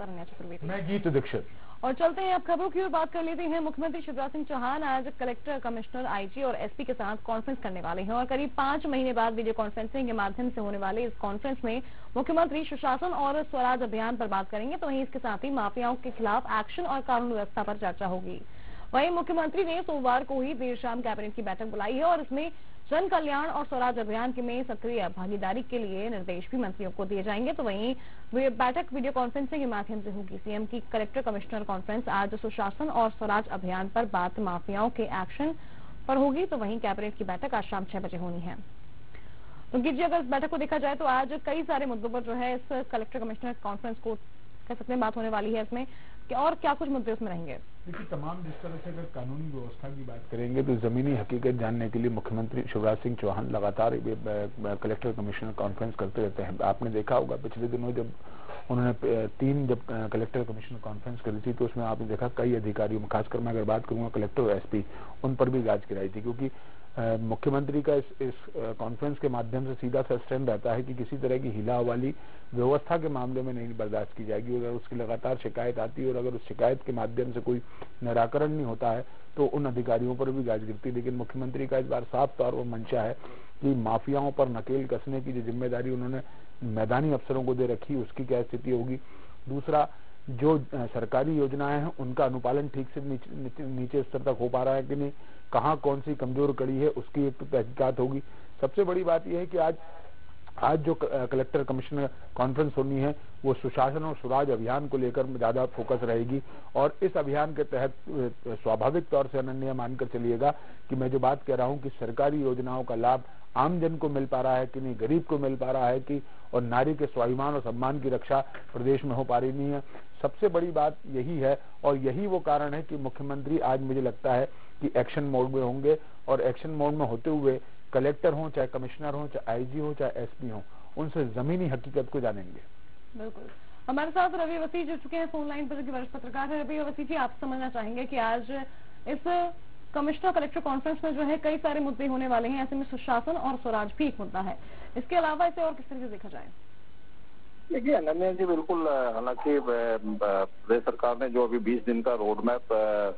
चतुर्वेदी मैं गीत दीक्षित। और चलते हैं अब खबरों की ओर बात कर लेते हैं। मुख्यमंत्री शिवराज सिंह चौहान आज कलेक्टर कमिश्नर आईजी और एसपी के साथ कॉन्फ्रेंस करने वाले हैं और करीब पाँच महीने बाद वीडियो कॉन्फ्रेंसिंग के माध्यम से होने वाले इस कॉन्फ्रेंस में मुख्यमंत्री सुशासन और स्वराज अभियान पर बात करेंगे। तो वहीं इसके साथ ही माफियाओं के खिलाफ एक्शन और कानून व्यवस्था पर चर्चा होगी। वहीं मुख्यमंत्री ने सोमवार को ही देर शाम कैबिनेट की बैठक बुलाई है और इसमें जन कल्याण और स्वराज अभियान के में सक्रिय भागीदारी के लिए निर्देश भी मंत्रियों को दिए जाएँगे। तो वहीं बैठक वीडियो कॉन्फ्रेंसिंग के माध्यम से होगी। सीएम की कलेक्टर कमिश्नर कॉन्फ्रेंस आज सुशासन और स्वराज अभियान पर बात माफियाओं के एक्शन पर होगी। तो वहीं कैबिनेट की बैठक आज शाम छह बजे होनी है। तो जी अगर इस बैठक को देखा जाए तो आज कई सारे मुद्दों पर जो है इस कलेक्टर कमिश्नर कॉन्फ्रेंस को कह सकते हैं बात होने वाली है इसमें और क्या कुछ मुद्दे उसमें रहेंगे। देखिए, तमाम जिस तरह से अगर कानूनी व्यवस्था की बात करेंगे तो जमीनी हकीकत जानने के लिए मुख्यमंत्री शिवराज सिंह चौहान लगातार कलेक्टर कमिश्नर कॉन्फ्रेंस करते रहते हैं। आपने देखा होगा, पिछले दिनों जब उन्होंने तीन जब कलेक्टर कमिश्नर कॉन्फ्रेंस करी थी तो उसमें आपने देखा कई अधिकारियों खासकर मैं अगर बात करूँगा कलेक्टर और एसपी उन पर भी जाँच कराई थी, क्योंकि मुख्यमंत्री का इस इस कॉन्फ्रेंस के माध्यम से सीधा सा स्टैंड रहता है कि किसी तरह की हिला वाली व्यवस्था के मामले में नहीं बर्दाश्त की जाएगी। अगर उसकी लगातार शिकायत आती है और अगर उस शिकायत के माध्यम से कोई निराकरण नहीं होता है तो उन अधिकारियों पर भी गाज गिरती लेकिन मुख्यमंत्री का इस बार साफ़ तौर पर मंशा है कि माफियाओं पर नकेल कसने की जो ज़िम्मेदारी उन्होंने मैदानी अफसरों को दे रखी उसकी क्या स्थिति होगी। दूसरा जो सरकारी योजनाएँ हैं उनका अनुपालन ठीक से नीचे, नीचे स्तर तक हो पा रहा है कि नहीं कहाँ कौन सी कमज़ोर कड़ी है उसकी एक तो तहकीकात होगी। सबसे बड़ी बात यह है कि आज आज जो कलेक्टर कमिश्नर कॉन्फ्रेंस होनी है वो सुशासन और सुराज अभियान को लेकर ज़्यादा फोकस रहेगी और इस अभियान के तहत स्वाभाविक तौर से अनन्य मानकर चलिएगा कि मैं जो बात कह रहा हूँ कि सरकारी योजनाओं का लाभ आम जन को मिल पा रहा है कि नहीं, गरीब को मिल पा रहा है कि, और नारी के स्वाभिमान और सम्मान की रक्षा प्रदेश में हो पा रही नहीं है। सबसे बड़ी बात यही है, और यही वो कारण है कि मुख्यमंत्री आज मुझे लगता है कि एक्शन मोड में होंगे, और एक्शन मोड में होते हुए कलेक्टर हो, चाहे कमिश्नर हो, चाहे आईजी हो, चाहे एसपी हो, उनसे जमीनी हकीकत को जानेंगे। बिल्कुल। हमारे साथ रवि वसी जुड़ चुके हैं, फ़ोन लाइन पर जो वरिष्ठ पत्रकार है। रवि वसी जी, आप समझना चाहेंगे कि आज इस कमिश्नर कलेक्टर कॉन्फ्रेंस में जो है कई सारे मुद्दे होने वाले हैं, ऐसे में सुशासन और स्वराज भी एक मुद्दा है। इसके अलावा इसे और किस तरीके से देखा जाए? देखिए अनन्या जी बिल्कुल, हालाँकि प्रदेश सरकार ने जो अभी 20 दिन का रोड मैप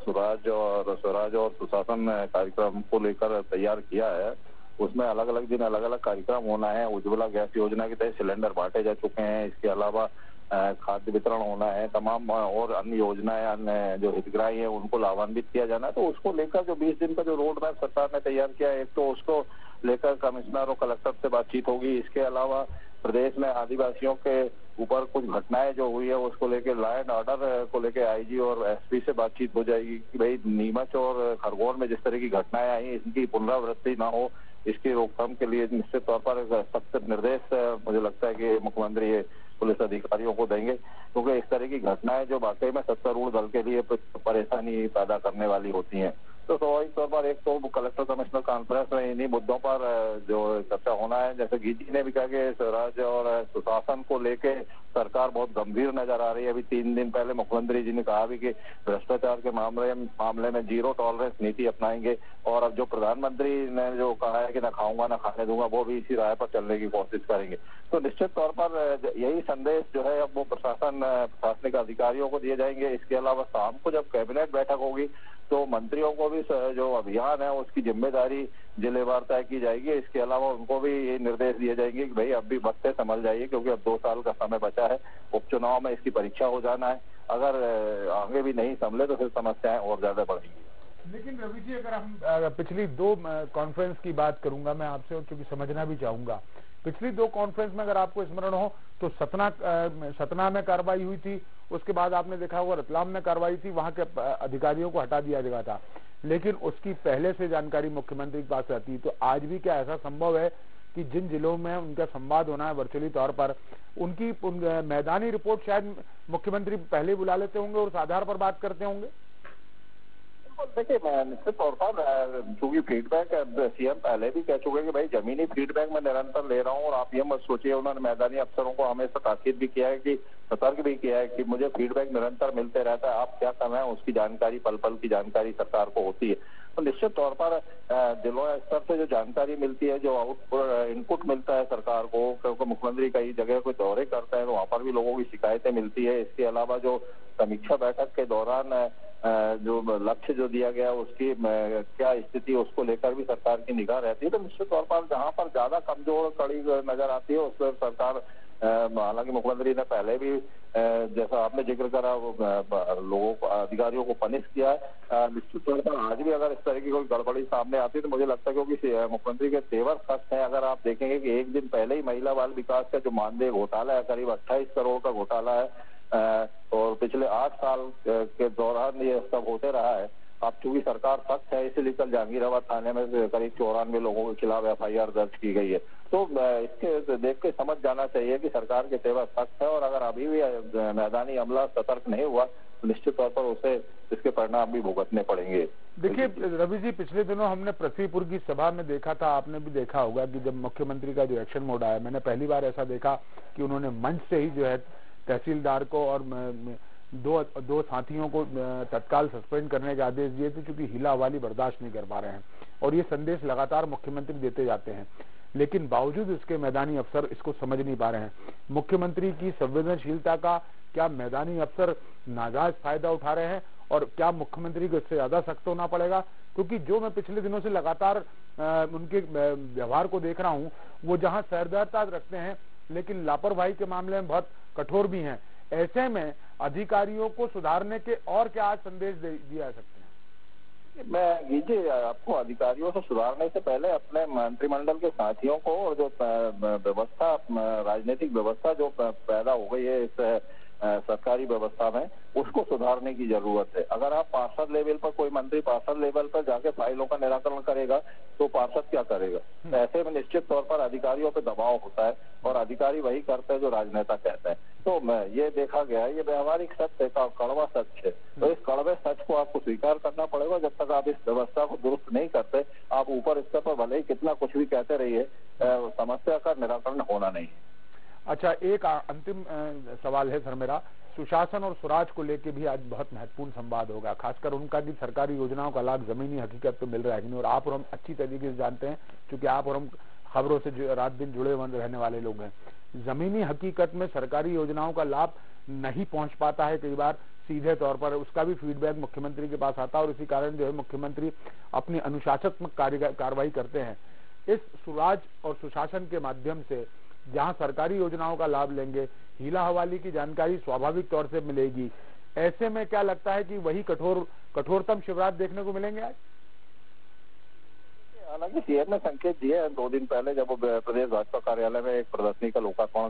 स्वराज और स्वराज और सुशासन कार्यक्रम को लेकर तैयार किया है, उसमें अलग अलग दिन अलग अलग कार्यक्रम होना है। उज्ज्वला गैस योजना के तहत सिलेंडर बांटे जा चुके हैं। इसके अलावा खाद्य वितरण होना है, तमाम और अन्य योजनाएँ, अन्य जो हितग्राही है, उनको लाभान्वित किया जाना है। तो उसको लेकर जो 20 दिन का जो रोड मैप सरकार ने तैयार किया है, एक तो उसको लेकर कमिश्नर और कलेक्टर से बातचीत होगी। इसके अलावा प्रदेश में आदिवासियों के ऊपर कुछ घटनाएँ जो हुई है, उसको लेके लॉ एंड ऑर्डर को लेके आईजी और एसपी से बातचीत हो जाएगी कि भाई नीमच और खरगोन में जिस तरह की घटनाएँ आई, इनकी पुनरावृत्ति ना हो, इसकी रोकथाम के लिए निश्चित तौर पर सख्त निर्देश, मुझे लगता है कि मुख्यमंत्री पुलिस अधिकारियों को देंगे, क्योंकि इस तरह की घटनाएँ जो वाकई में सत्तारूढ़ दल के लिए परेशानी पैदा करने वाली होती हैं। तो स्वाभाविक तौर पर एक तो कलेक्टर कमिश्नर कॉन्फ्रेंस में इन्हीं मुद्दों पर जो चर्चा होना है, जैसे गीजी ने भी कहा कि स्वराज और सुशासन को लेके सरकार बहुत गंभीर नज़र आ रही है। अभी तीन दिन पहले मुख्यमंत्री जी ने कहा भी कि भ्रष्टाचार के मामले मामले में ज़ीरो टॉलरेंस नीति अपनाएँगे और अब जो प्रधानमंत्री ने जो कहा है कि ना खाऊँगा, ना खाने दूँगा, वो भी इसी राय पर चलने की कोशिश करेंगे। तो निश्चित तौर पर यही संदेश जो है, अब वो प्रशासन प्रशासनिक अधिकारियों को दिए जाएँगे। इसके अलावा शाम को जब कैबिनेट बैठक होगी तो मंत्रियों को भी जो अभियान है, उसकी ज़िम्मेदारी जिलेवार तय की जाएगी। इसके अलावा उनको भी ये निर्देश दिए जाएँगे कि भाई, अब भी वक्त से संभल जाइए, क्योंकि अब दो साल का समय बचा है। उपचुनाव में इसकी परीक्षा हो जाना है। अगर आगे भी नहीं संभले तो फिर समस्याएँ और ज़्यादा बढ़ेंगी। लेकिन रवि जी, अगर हम पिछली दो कॉन्फ्रेंस की बात करूँगा मैं आपसे क्योंकि समझना भी चाहूँगा पिछली दो कॉन्फ्रेंस में अगर आपको स्मरण हो तो सतना सतना में कार्रवाई हुई थी उसके बाद आपने देखा होगा रतलाम में कार्रवाई थी वहाँ के अधिकारियों को हटा दिया गया था। लेकिन उसकी पहले से जानकारी मुख्यमंत्री के पास रहती तो आज भी क्या ऐसा संभव है कि जिन जिलों में उनका संवाद होना है वर्चुअली तौर पर उनकी उन, मैदानी रिपोर्ट शायद मुख्यमंत्री पहले बुला लेते होंगे और उस आधार पर बात करते होंगे? देखिए, मैं निश्चित तौर पर चूँकि फीडबैक सीएम पहले भी कह चुके हैं कि भाई जमीनी फीडबैक मैं निरंतर ले रहा हूँ और आप ये मत सोचिए, उन्होंने मैदानी अफसरों को हमेशा ताकीद भी किया है कि, सतर्क भी किया है कि मुझे फीडबैक निरंतर मिलते रहता है। आप क्या कर रहे हैं? उसकी जानकारी पल पल की जानकारी सरकार को होती है। तो निश्चित तौर पर जिलों स्तर से जो जानकारी मिलती है, जो आउटपुट इनपुट मिलता है सरकार को, क्योंकि मुख्यमंत्री कई जगह कोई दौरे करते हैं तो वहाँ पर भी लोगों की शिकायतें मिलती है। इसके अलावा जो समीक्षा बैठक के दौरान जो लक्ष्य जो दिया गया, उसकी क्या स्थिति, उसको लेकर भी सरकार की निगाह रहती है। तो निश्चित तौर पर जहाँ पर ज़्यादा कमज़ोर, कड़ी नज़र आती है, उस पर सरकार हालाँकि मुख्यमंत्री ने पहले भी जैसा आपने ज़िक्र करा, वो लोगों को, अधिकारियों को पनिश किया है। निश्चित तौर पर आज भी अगर इस तरह की कोई गड़बड़ी सामने आती है तो मुझे लगता है क्योंकि मुख्यमंत्री के तेवर सख्त है। अगर आप देखेंगे कि एक दिन पहले ही महिला बाल विकास का जो मानदेय घोटाला है, करीब अट्ठाईस करोड़ का घोटाला है और पिछले आठ साल के दौरान ये सब होते रहा है। अब चूँकि सरकार सख्त है इसीलिए कल जहांगीराबाद थाने में करीब चौरानवे लोगों के खिलाफ एफआईआर दर्ज की गई है। तो इसके देख के समझ जाना चाहिए कि सरकार के तेवर सख्त है और अगर अभी भी मैदानी अमला सतर्क नहीं हुआ तो निश्चित तौर पर उसे इसके परिणाम भी भुगतने पड़ेंगे। देखिए रवि जी पिछले दिनों हमने पृथ्वीपुर की सभा में देखा था आपने भी देखा होगा कि जब मुख्यमंत्री का जो एक्शन मोड आया मैंने पहली बार ऐसा देखा कि उन्होंने मंच से ही जो है तहसीलदार को और दो दो साथियों को तत्काल सस्पेंड करने के आदेश दिए थे क्योंकि हिला हवाली बर्दाश्त नहीं कर पा रहे हैं। और ये संदेश लगातार मुख्यमंत्री देते जाते हैं। लेकिन बावजूद इसके मैदानी अफसर इसको समझ नहीं पा रहे हैं। मुख्यमंत्री की संवेदनशीलता का क्या मैदानी अफसर नाजायज फ़ायदा उठा रहे हैं? और क्या मुख्यमंत्री को इससे ज़्यादा सख्त होना पड़ेगा? क्योंकि जो मैं पिछले दिनों से लगातार उनके व्यवहार को देख रहा हूँ, वो जहाँ सहृदयता रखते हैं, लेकिन लापरवाही के मामले में बहुत कठोर भी हैं। ऐसे में अधिकारियों को सुधारने के और क्या आज संदेश दिया जा सकते हैं? मैं ये आपको अधिकारियों से सुधारने से पहले अपने मंत्रिमंडल के साथियों को और जो व्यवस्था राजनीतिक व्यवस्था जो पैदा हो गई है, इस सरकारी व्यवस्था में उसको सुधारने की ज़रूरत है। अगर आप पार्षद लेवल पर कोई मंत्री पार्षद लेवल पर जाके फाइलों का निराकरण करेगा तो पार्षद क्या करेगा? हम्म। ऐसे में निश्चित तौर पर अधिकारियों पर दबाव होता है और अधिकारी वही करते हैं जो राजनेता कहते हैं। तो मैं ये देखा गया है ये व्यवहारिक सत्य है कड़वा सच है। तो इस कड़वे सच को आपको स्वीकार करना पड़ेगा जब तक आप इस व्यवस्था को दुरुस्त नहीं करते आप ऊपर स्तर पर भले ही कितना कुछ भी कहते रहिए समस्या का निराकरण होना नहीं है। अच्छा एक अंतिम सवाल है सर मेरा। सुशासन और स्वराज को लेके भी आज बहुत महत्वपूर्ण संवाद होगा, खासकर उनका कि सरकारी योजनाओं का लाभ जमीनी हकीकत तो मिल रहा है और आप और हम अच्छी तरीके से जानते हैं क्योंकि आप और हम खबरों से रात दिन जुड़े रहने वाले लोग हैं। जमीनी हकीकत में सरकारी योजनाओं का लाभ नहीं पहुँच पाता है कई बार, सीधे तौर पर उसका भी फीडबैक मुख्यमंत्री के पास आता है और इसी कारण जो है मुख्यमंत्री अपनी अनुशासनात्मक कार्रवाई करते हैं। इस सुराज और सुशासन के माध्यम से जहाँ सरकारी योजनाओं का लाभ लेंगे। हीला हवाली की जानकारी स्वाभाविक तौर से मिलेगी। ऐसे में क्या लगता है कि वही कठोर, कठोरतम शिवराज देखने को मिलेंगे आज? हालाँकि सीएम ने संकेत दिए हैं। दो दिन पहले जब प्रदेश भाजपा कार्यालय में एक प्रदर्शनी का लोकार्पण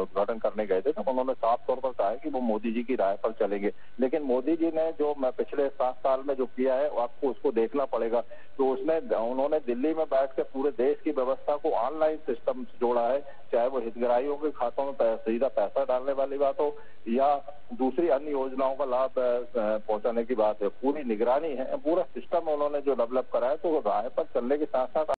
उद्घाटन करने गए थे, तब तो उन्होंने साफ़ तौर पर कहा कि वो मोदी जी की राय पर चलेंगे। लेकिन मोदी जी ने जो पिछले सात साल में जो किया है आपको उसको देखना पड़ेगा। तो उसमें उन्होंने दिल्ली में बैठ के पूरे देश की व्यवस्था को ऑनलाइन सिस्टम जोड़ा है, चाहे वो हितग्राहियों के खातों में सीधा पैसा डालने वाली बात हो, या दूसरी अन्य योजनाओं का लाभ पहुँचाने की बात है। पूरी निगरानी है, पूरा सिस्टम उन्होंने जो डेवलप करा है तो राय पर चलने के साथ साथ